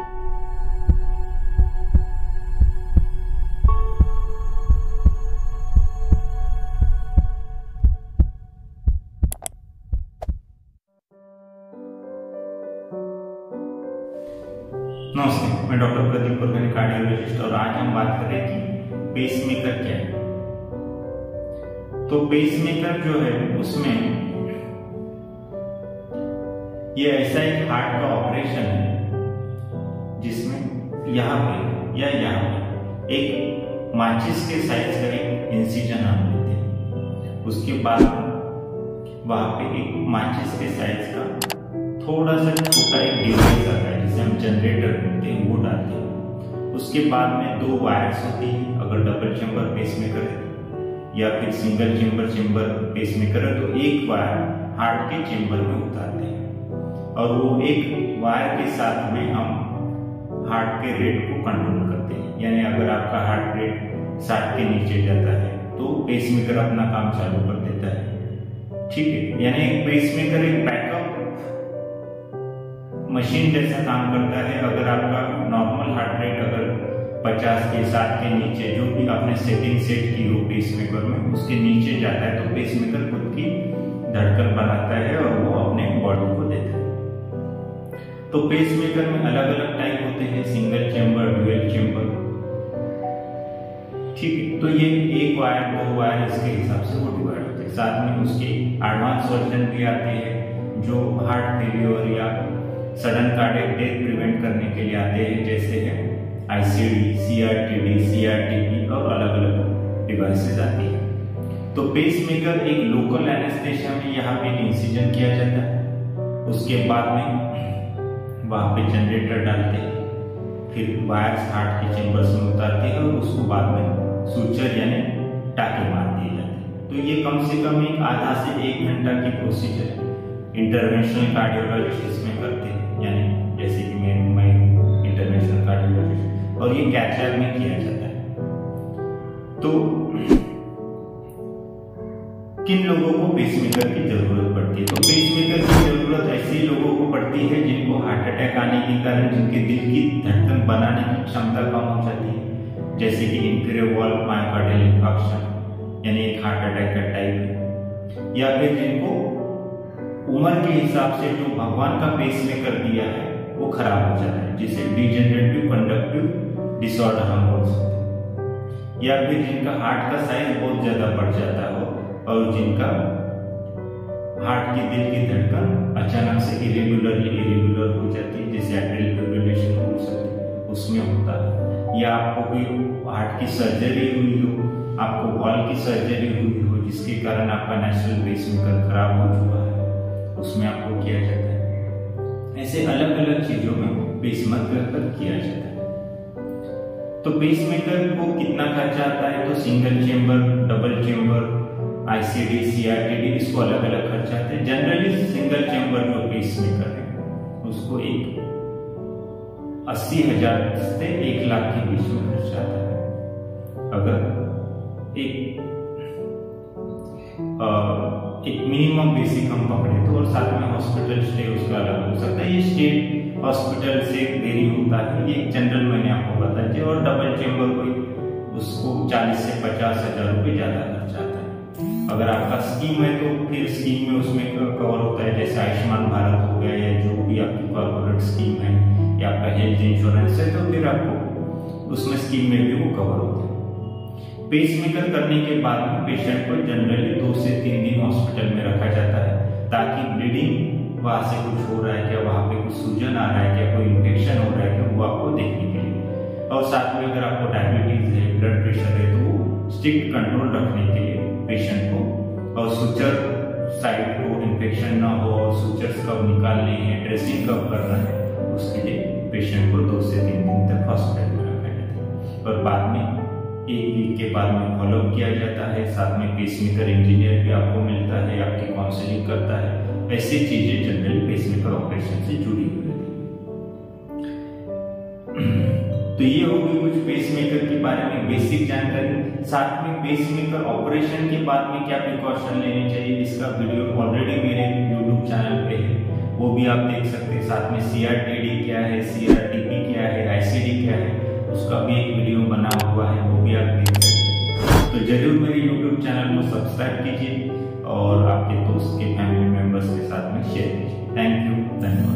नमस्ते, मैं doctor Pradeep Kulkarni cardiologist और आज हम बात करें कि पेसमेकर क्या है। तो पेसमेकर जो है, उसमें ये ऐसा एक हार्ट का ऑपरेशन है यहाँ पे या यहाँ पे एक माचिस के साइज़ का एक इंसिजन हम लेते हैं। उसके बाद वहाँ पे एक माचिस के साइज़ का थोड़ा सा छोटा एक डिवाइस आता है, जिसे हम जनरेटर कहते हैं, वो डालते हैं। उसके बाद में दो वायर्स होती हैं, अगर डबल चेम्बर पेसमेकर है या फिर सिंगल चेम्बर चेम्बर पेसमेकर है तो एक वायर हार्ट के चेम्बर में उतारते हैं। और वो एक वायर के साथ में हम हार्ट के रेट को कंट्रोल करते हैं। यानी अगर आपका हार्ट रेट साठ के नीचे जाता है तो पेसमेकर अपना काम चालू कर देता है। ठीक है? यानी एक पेसमेकर एक बैकअप मशीन जैसा काम करता है। अगर आपका नॉर्मल हार्ट रेट अगर 50 के 60 के नीचे, जो भी आपने सेटिंग सेट की हो पेसमेकर में, उसके नीचे जाता है तो पेसमेकर खुद की धड़कन बनाता है और वो अपने बॉडी को देता है। तो पेसमेकर में अलग अलग टाइप होते हैं सिंगल चैम्बर डुअल चेम्बर ठीक तो ये एक वायर दो वायर इसके हिसाब से वो डिवाइड होते हैं। साथ में उसके एडवांस वर्जन भी आते हैं, जो हार्ट फेलियर या सडन कार्डियक डेथ प्रिवेंट करने के लिए आते हैं, जैसे है आईसीडी सीआरटीडी सीआरटीपी और अलग अलग डिवाइसेस आती है। तो पेसमेकर एक लोकल एनेस्थेशिया में यहाँ पे इंसिजन किया जाता है। उसके बाद में वहाँ पे जनरेटर डालते हैं फिर वायर्स हार्ट के चेम्बर्स में उतारते हैं और उसको बाद में सूचर यानी टाके मार दिए जाते हैं। तो ये कम से कम एक आधा से एक घंटा की प्रोसीजर है। इंटरवेंशनल कार्डियोलॉजिस्ट इसमें करते हैं, यानी जैसे कि मैं मैं इंटरनेशनल कार्डियोलॉजिस्ट और ये कैचर में किया जाता है। तो किन लोगों को पेसमेकर की ज़रूरत पड़ती है? तो पेसमेकर की ज़रूरत ऐसे लोगों को पड़ती है जिनको हार्ट अटैक आने के कारण, जिनके दिल की धड़कन बनाने की क्षमता कम हो जाती है। जैसे कि इंफीरियर वॉल मायोकार्डियल इंफाक्शन यानी एक हार्ट अटैक का टाइप या फिर जिनको उम्र के हिसाब से जो भगवान का पेस में दिया है, वो खराब हो जाता है, जिसे डिजेनरेटिव कंडक्टिव डिसऑर्डर हम बोल सकते हैं। या फिर जिनका हार्ट का साइज़ बहुत ज़्यादा बढ़ जाता हो और जिनका हार्ट की दिल की धड़कन अचानक से इरेगुलरली इरेगुलर हो जाती है, जैसे एट्रियल फिब्रिलेशन बोल सकते हैं। उसमें होता है। या आपको कोई हार्ट की सर्जरी हुई हो, आपको वॉल की सर्जरी हुई हो, जिसके कारण आपका नेशनल पेसमेकर खराब हो चुका है, उसमें आपको किया जाता है। ऐसे अलग अलग चीज़ों में पेसमेकर पर किया जाता है। तो पेसमेकर को कितना खर्चा आता है? तो single chamber double chamber ICD CRTD इसको अलग अलग खर्चा आते हैं। जनरली सिंगल चेम्बर जो पेसमेकर है उसको एक अस्सी हज़ार से एक लाख के बीच में खर्चा आता है। अगर एक आ, एक मिनिमम बेसिक हम पकड़े तो और साथ में हॉस्पिटल स्टे उसका अलग हो सकता है। ये स्टेट हॉस्पिटल से देरी होता है ये जनरल मैंने आपको बता दिया और डबल चेम्बर कोई उसको 40 से पचास हज़ार रुपये ज़्यादा अगर आपका स्कीम है तो फिर स्कीम में उसमें कवर होता है, जैसे आयुष्मान भारत हो गया या जो भी आपकी कॉर्पोरेट स्कीम है, या आपका हेल्थ इंश्योरेंस है तो फिर आपको उसमें स्कीम में भी वो कवर होता है। पेसमेकर करने के बाद में पेशेंट को जनरली दो से तीन दिन हॉस्पिटल में रखा जाता है, ताकि ब्लीडिंग वहाँ से कुछ हो रहा है क्या, वहाँ पे कुछ सूजन आ रहा है क्या, कोई इन्फेक्शन हो रहा है क्या, वो आपको देखने के लिए। और साथ में अगर आपको डायबिटीज़ है ब्लड प्रेशर है तो स्ट्रिक्ट कंट्रोल रखने के लिए पेशेंट और सूचर साइड को इन्फेक्शन ना हो और सूचर्स कब निकालने हैं ड्रेसिंग कब करना है, उसके लिए पेशेंट को दो से तीन दिन तक हॉस्पिटल में रखा जाता है। और बाद में एक वीक के बाद में फॉलोअप किया जाता है, साथ में पेसमेकर इंजीनियर भी आपको मिलता है, आपकी काउंसलिंग करता है, ऐसी चीज़ें जनरली पेसमेकर ऑपरेशन से जुड़ी हुई तो ये होगी कुछ पेसमेकर के बारे में बेसिक जानकारी। साथ में पेसमेकर ऑपरेशन के बाद में क्या प्रिकॉशन लेने चाहिए, इसका वीडियो ऑलरेडी मेरे यूट्यूब चैनल पे है। वो भी आप देख सकते हैं। साथ में सीआरटीडी क्या है सीआरटीपी क्या है आई क्या है, उसका भी एक वीडियो बना हुआ है, वो भी आप देख सकते हैं। तो ज़रूर मेरे यूट्यूब चैनल को सब्सक्राइब कीजिए और आपके दोस्त के फैमिली मेंबर्स के साथ में शेयर कीजिए। Thank you